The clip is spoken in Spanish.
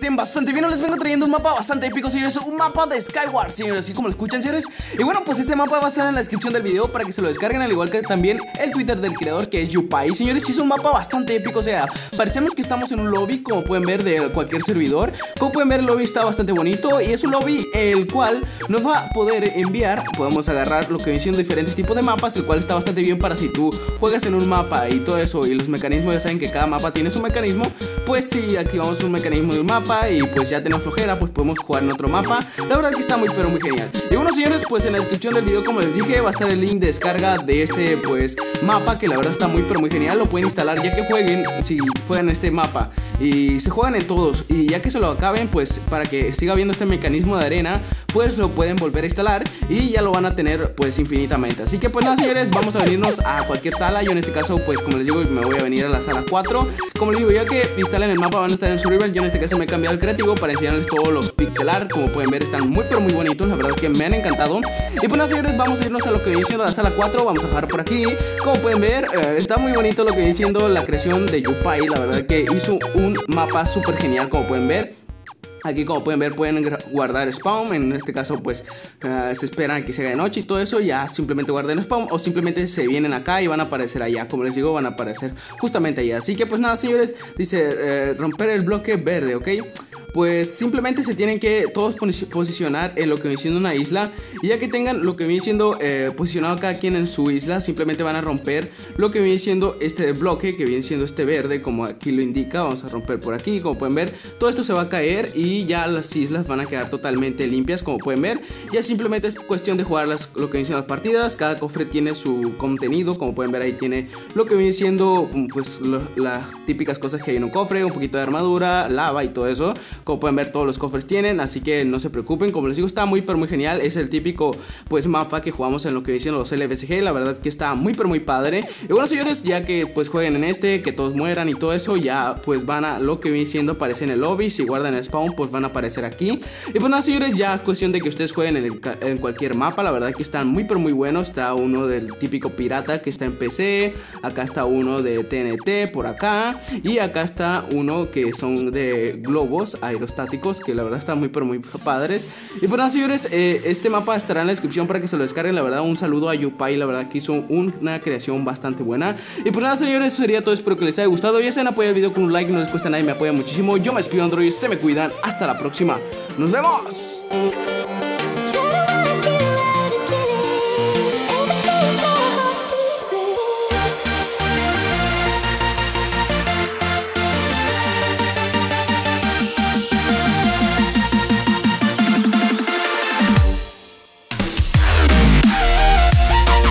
estén bastante bien. Les vengo trayendo un mapa bastante épico, señores. Un mapa de Skyward, señores, así como lo escuchan, señores. Y bueno, pues este mapa va a estar en la descripción del video para que se lo descarguen, al igual que también el Twitter del creador, que es Yupai. Señores, es un mapa bastante épico, o sea, parecemos que estamos en un lobby, como pueden ver, de cualquier servidor. Como pueden ver, el lobby está bastante bonito y es un lobby el cual nos va a poder enviar. Podemos agarrar lo que viene siendo diferentes tipos de mapas, el cual está bastante bien para si tú juegas en un mapa y todo eso. Y los mecanismos, ya saben que cada mapa tiene su mecanismo. Pues si activamos un mecanismo de un mapa y pues ya tenemos flojera, pues podemos jugar en otro mapa. La verdad que está muy pero muy genial. Y bueno señores, pues en la descripción del video como les dije va a estar el link de descarga de este pues mapa que la verdad está muy pero muy genial. Lo pueden instalar ya que jueguen, si juegan este mapa y se juegan en todos y ya que se lo acaben pues para que siga viendo este mecanismo de arena pues lo pueden volver a instalar y ya lo van a tener pues infinitamente así que pues nada señores vamos a venirnos a cualquier sala yo en este caso pues como les digo me voy a venir a la sala 4 como les digo ya que instalen el mapa van a estar en yo en este caso me he cambiado el creativo para enseñarles todos los pixelar como pueden ver están muy pero muy bonitos. La verdad que me han encantado. Y pues nada señores vamos a irnos a lo que viene siendo la sala 4 vamos a bajar por aquí. Como pueden ver eh, está muy bonito lo que viene siendo la creación de Yupai. La verdad que hizo un mapa súper genial como pueden ver Aquí como pueden ver pueden guardar spawn, en este caso pues uh, se esperan que se de noche y todo eso, ya simplemente guarden spawn o simplemente se vienen acá y van a aparecer allá, como les digo van a aparecer justamente allá. Así que pues nada señores, dice eh, romper el bloque verde, ¿ok? Pues simplemente se tienen que todos posicionar en lo que viene siendo una isla. Y ya que tengan lo que viene siendo eh, posicionado cada quien en su isla simplemente van a romper lo que viene siendo este bloque que viene siendo este verde como aquí lo indica. Vamos a romper por aquí como pueden ver. Todo esto se va a caer y ya las islas van a quedar totalmente limpias como pueden ver. Ya simplemente es cuestión de jugar las, lo que viene siendo las partidas. Cada cofre tiene su contenido como pueden ver ahí tiene lo que viene siendo pues las típicas cosas que hay en un cofre un poquito de armadura lava y todo eso como pueden ver, todos los cofres tienen, así que no se preocupen. Como les digo, está muy pero muy genial. Es el típico pues mapa que jugamos en lo que dicen los LVSG. La verdad que está muy pero muy padre. Y bueno, señores, ya que pues jueguen en este, que todos mueran y todo eso, ya pues van a lo que viene siendo aparece en el lobby. Si guardan el spawn, pues van a aparecer aquí. Y pues señores, ya cuestión de que ustedes jueguen en, en cualquier mapa. La verdad que están muy pero muy buenos. Está uno del típico pirata que está en PC. Acá está uno de TNT por acá. Y acá está uno que son de globos aerostáticos que la verdad están muy pero muy padres. Y pues nada, señores, eh, este mapa estará en la descripción para que se lo descarguen. La verdad, un saludo a Yupai, la verdad que hizo una creación bastante buena. Y pues nada, señores, eso sería todo. Espero que les haya gustado. Ya saben, apoyar el video con un like, no les cuesta nada y me apoya muchísimo. Yo me despido, Android, se me cuidan. Hasta la próxima. ¡Nos vemos!